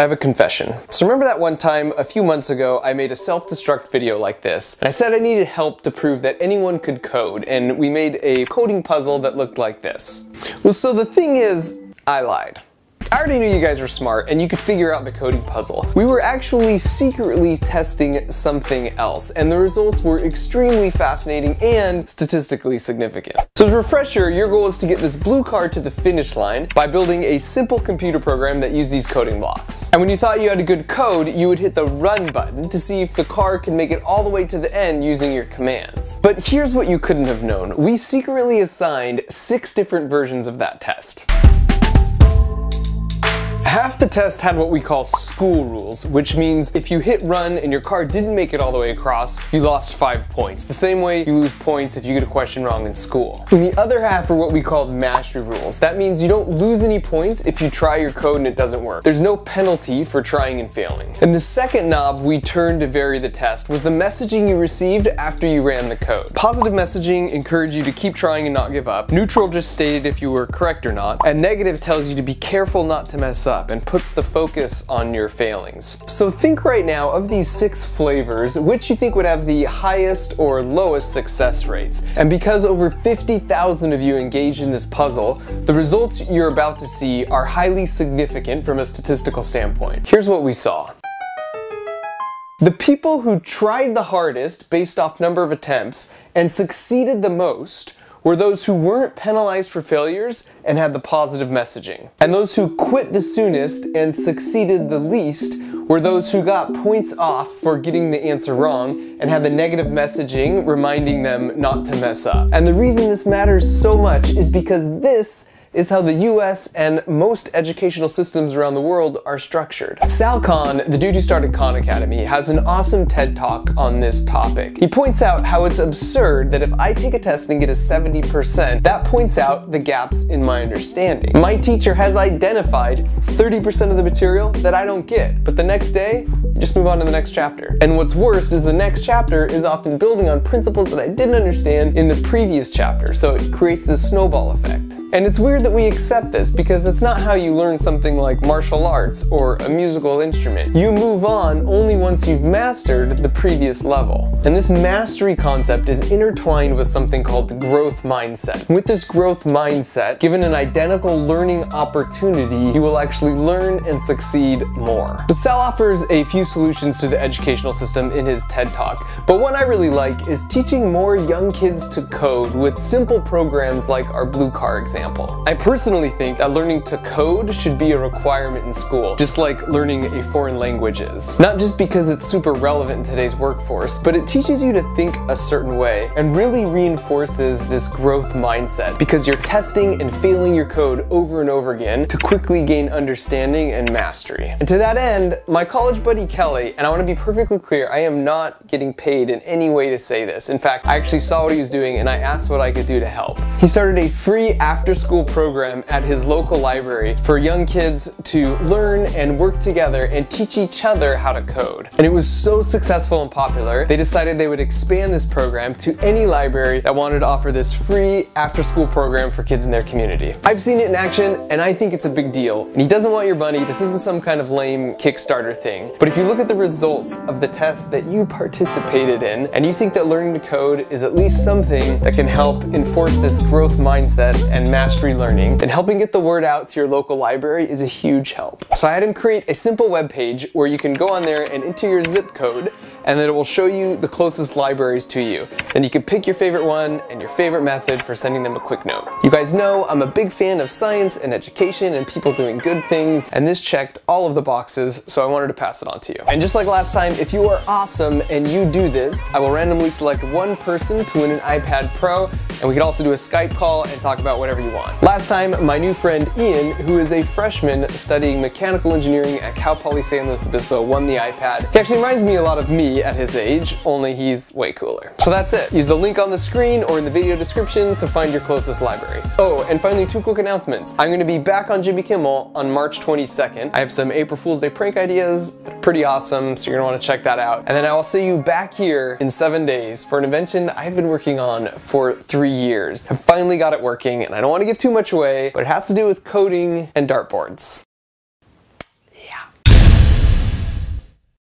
I have a confession. So remember that one time a few months ago I made a self-destruct video like this and I said I needed help to prove that anyone could code and we made a coding puzzle that looked like this. Well so the thing is I lied. I already knew you guys were smart and you could figure out the coding puzzle. We were actually secretly testing something else and the results were extremely fascinating and statistically significant. So as a refresher, your goal is to get this blue card to the finish line by building a simple computer program that used these coding blocks. And when you thought you had a good code, you would hit the run button to see if the car can make it all the way to the end using your commands. But here's what you couldn't have known. We secretly assigned six different versions of that test. Half the test had what we call school rules, which means if you hit run and your car didn't make it all the way across, you lost five points. The same way you lose points if you get a question wrong in school. And the other half are what we called mastery rules. That means you don't lose any points if you try your code and it doesn't work. There's no penalty for trying and failing. And the second knob we turned to vary the test was the messaging you received after you ran the code. Positive messaging encouraged you to keep trying and not give up. Neutral just stated if you were correct or not. And negative tells you to be careful not to mess up up and puts the focus on your failings. So think right now of these six flavors, which you think would have the highest or lowest success rates. And because over 50,000 of you engaged in this puzzle, the results you're about to see are highly significant from a statistical standpoint. Here's what we saw. The people who tried the hardest based off number of attempts and succeeded the most were those who weren't penalized for failures and had the positive messaging. And those who quit the soonest and succeeded the least were those who got points off for getting the answer wrong and had the negative messaging reminding them not to mess up. And the reason this matters so much is because this is how the US and most educational systems around the world are structured. Sal Khan, the dude who started Khan Academy, has an awesome TED talk on this topic. He points out how it's absurd that if I take a test and get a 70%, that points out the gaps in my understanding. My teacher has identified 30% of the material that I don't get, but the next day, just move on to the next chapter. And what's worst is the next chapter is often building on principles that I didn't understand in the previous chapter, so it creates this snowball effect. And it's weird that we accept this because that's not how you learn something like martial arts or a musical instrument. You move on only once you've mastered the previous level. And this mastery concept is intertwined with something called the growth mindset. With this growth mindset, given an identical learning opportunity, you will actually learn and succeed more. Sal offers a few solutions to the educational system in his TED Talk, but one I really like is teaching more young kids to code with simple programs like our Blue Car example I personally think that learning to code should be a requirement in school, just like learning a foreign language is. Not just because it's super relevant in today's workforce, but it teaches you to think a certain way and really reinforces this growth mindset because you're testing and failing your code over and over again to quickly gain understanding and mastery. And to that end, my college buddy Kelly, and I want to be perfectly clear, I am not getting paid in any way to say this. In fact, I actually saw what he was doing and I asked what I could do to help. He started a free after after school program at his local library for young kids to learn and work together and teach each other how to code. And it was so successful and popular, they decided they would expand this program to any library that wanted to offer this free after school program for kids in their community. I've seen it in action and I think it's a big deal. And he doesn't want your money, this isn't some kind of lame Kickstarter thing. But if you look at the results of the test that you participated in and you think that learning to code is at least something that can help enforce this growth mindset and mastery learning, then helping get the word out to your local library is a huge help. So I had him create a simple web page where you can go on there and enter your zip code and then it will show you the closest libraries to you. Then you can pick your favorite one and your favorite method for sending them a quick note. You guys know I'm a big fan of science and education and people doing good things, and this checked all of the boxes, so I wanted to pass it on to you. And just like last time, if you are awesome and you do this, I will randomly select one person to win an iPad Pro, and we can also do a Skype call and talk about whatever you want. Last time, my new friend Ian, who is a freshman studying mechanical engineering at Cal Poly San Luis Obispo, won the iPad. He actually reminds me a lot of me at his age, only he's way cooler. So that's it. Use the link on the screen or in the video description to find your closest library. Oh, and finally two quick announcements. I'm gonna be back on Jimmy Kimmel on March 22nd. I have some April Fool's Day prank ideas, pretty awesome, so you're gonna wanna check that out. And then I will see you back here in seven days for an invention I've been working on for three years. I've finally got it working, and I don't wanna give too much away, but it has to do with coding and dartboards.